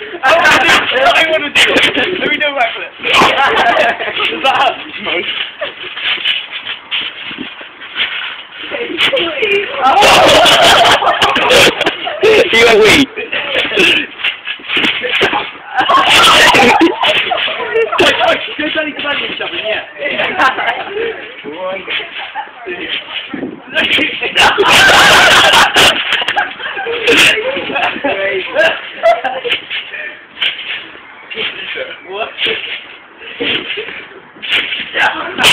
Oh, I want to do it. Do it. Let me do backflip. Does that happen? No. you are weak. what?